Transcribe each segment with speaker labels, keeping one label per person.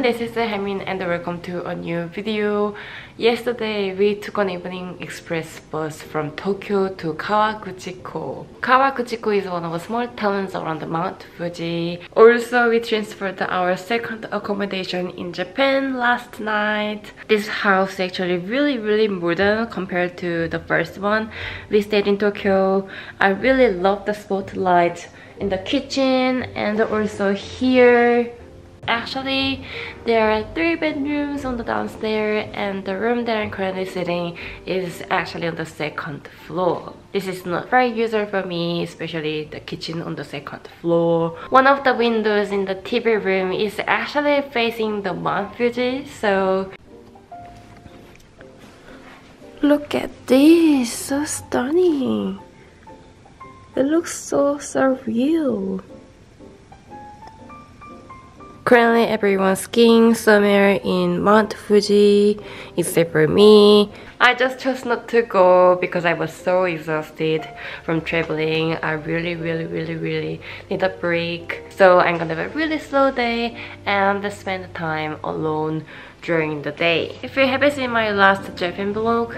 Speaker 1: everyone, this is Hyemin and welcome to a new video. Yesterday, we took an evening express bus from Tokyo to Kawaguchiko. Kawaguchiko is one of the small towns around the Mount Fuji. Also, we transferred our second accommodation in Japan last night. This house is actually really, really modern compared to the first one. We stayed in Tokyo. I really love the spotlight in the kitchen and also here Actually, there are three bedrooms on the downstairs and the room that I'm currently sitting is actually on the second floor. This is not very usual for me, especially the kitchen on the second floor. One of the windows in the TV room is actually facing the Mount Fuji, so Look at this, so stunning. It looks so surreal. Currently everyone's skiing somewhere in Mount Fuji except for me. I just chose not to go because I was so exhausted from traveling. I really really really really need a break. So I'm gonna have a really slow day and spend time alone during the day. If you haven't seen my last Japan vlog,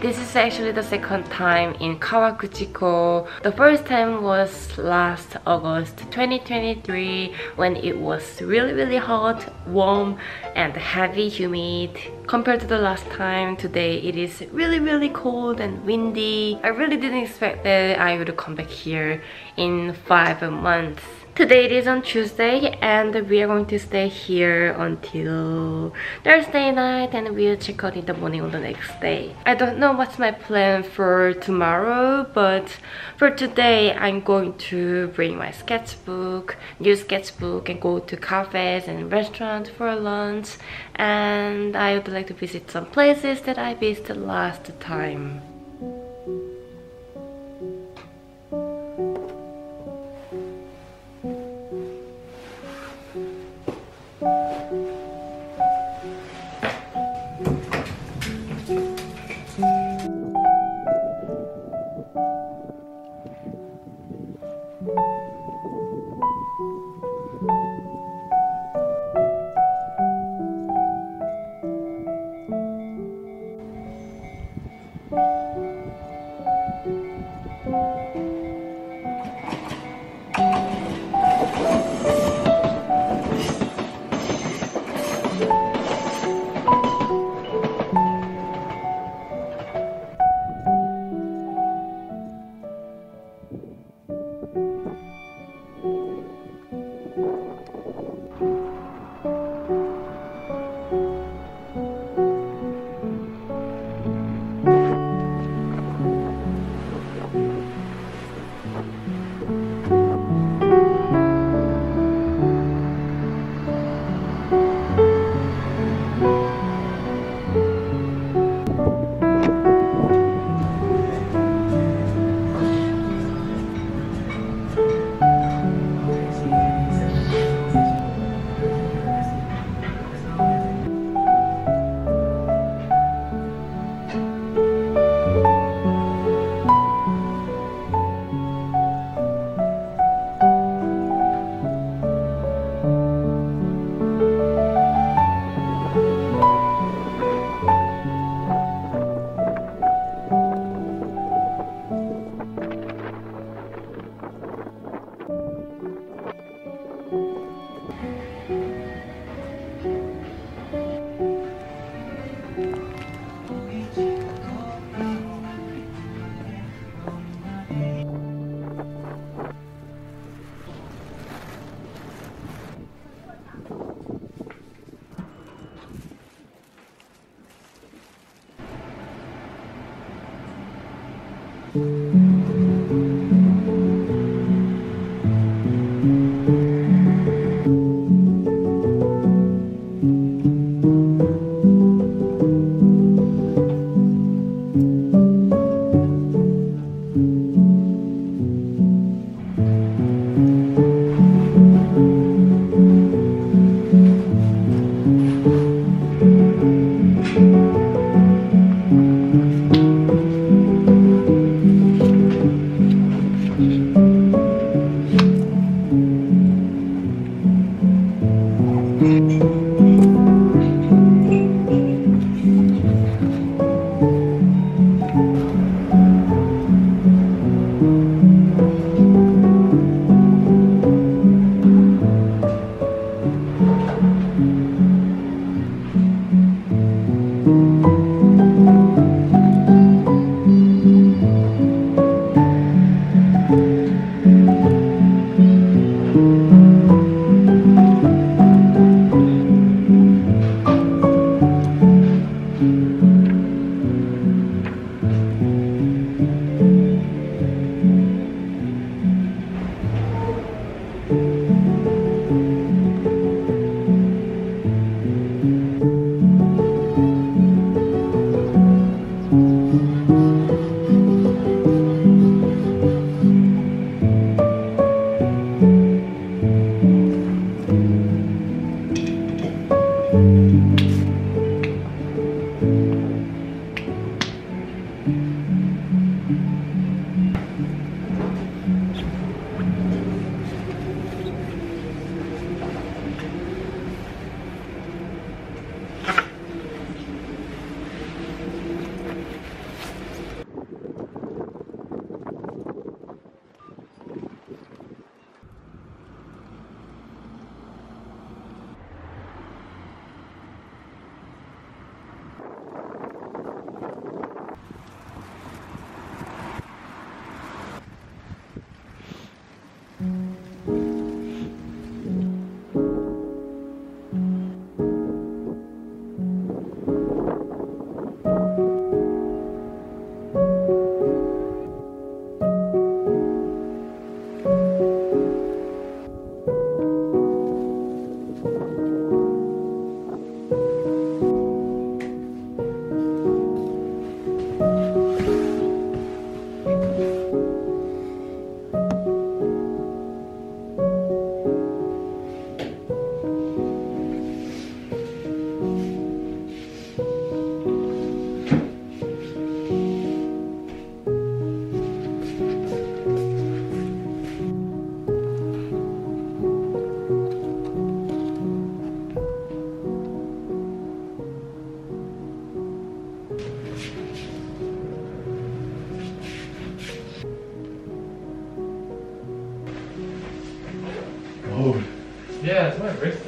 Speaker 1: this is actually the second time in Kawaguchiko. The first time was last August 2023 when it was really really hot, warm and heavy humid. Compared to the last time, today it is really really cold and windy. I really didn't expect that I would come back here in 5 months. Today it is on Tuesday and we are going to stay here until Thursday night and we'll check out in the morning on the next day. I don't know what's my plan for tomorrow but for today I'm going to bring my sketchbook, new sketchbook and go to cafes and restaurants for lunch and I would like to visit some places that I visited last time.
Speaker 2: Yeah, it's my wrist.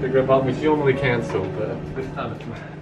Speaker 2: The normally cancel but this time it's...